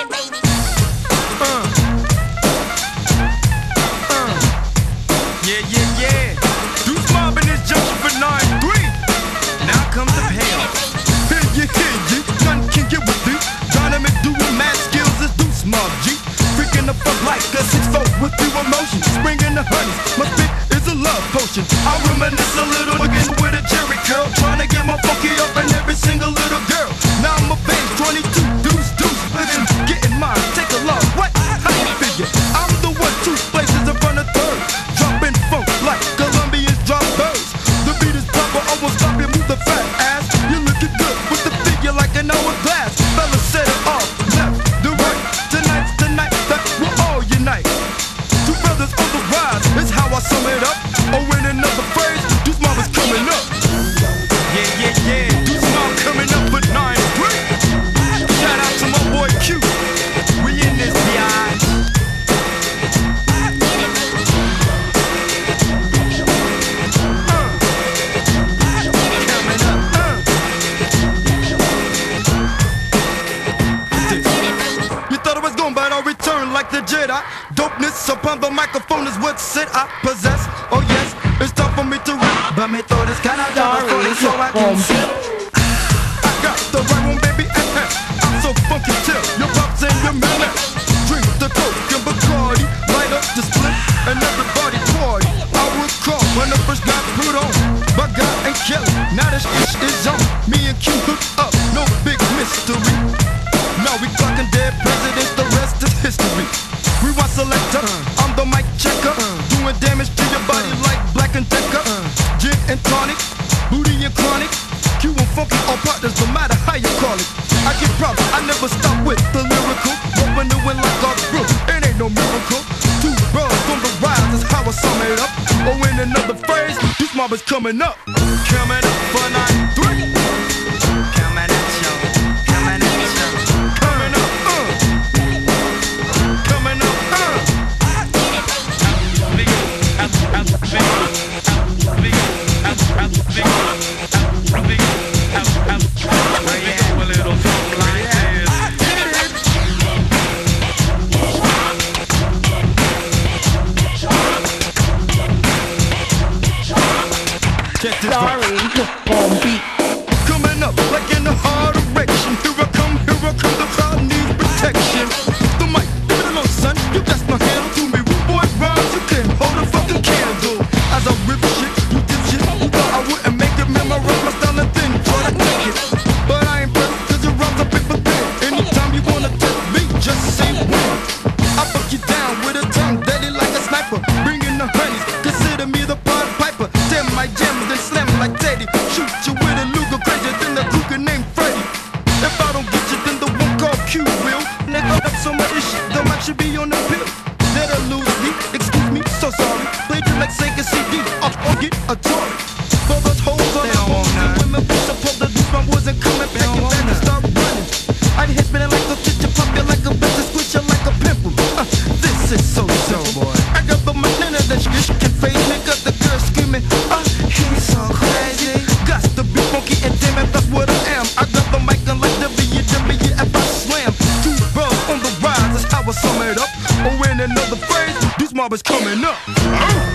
Uh. Uh. Yeah, yeah, yeah. Deuce Mob in this junction for 9-3. Now comes the payoff. Here you hear you, none can get with me. Dynamic doing mad skills is Deuce Mob G. Freaking the fuck like a six foot with few emotions. Springing the honeys, my spit is a love potion. I reminisce a little again with a Jerry I was gone, but I'll return like the Jedi. Dopeness upon the microphone is what said I possess. Oh yes, it's time for me to rap. But me thought it's kinda dark, so I can sip. I got the right one, baby. I'm so funky till your pops and your man. Drink the coke and Bacardi, light up the split, and everybody party. I would recall when the first got put on but God ain't Kelly. Now this shit is on. Me and Q hooked up, no big mystery. Now we clocking dead presidents, the rest history. Want selector, I'm the mic checker, doing damage to your body like black and decker. Gin and tonic, booty and chronic. Q and funky all partners, no matter how you call it. I get props, I never stop with the lyrical. Rolling the wind like a brook, it ain't no miracle. Two bros on the rise, is how I sum it up. Oh, in another phrase, this mob is coming up. Coming up for 9-3. Should be on the pill. Let her lose me, excuse me, so sorry. Played you like Sega CD, I'll get a toy. I sum it up. Oh, in another phrase, this mob is coming up.